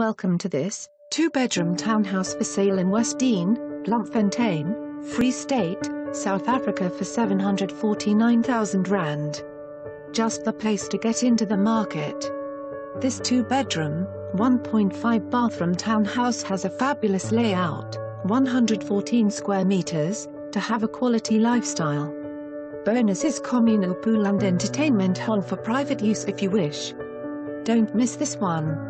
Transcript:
Welcome to this two-bedroom townhouse for sale in Westdene, Bloemfontein, Free State, South Africa for 749,000 rand. Just the place to get into the market. This two-bedroom, 1.5 bathroom townhouse has a fabulous layout, 114 square meters, to have a quality lifestyle. Bonus is communal pool and entertainment hall for private use if you wish. Don't miss this one.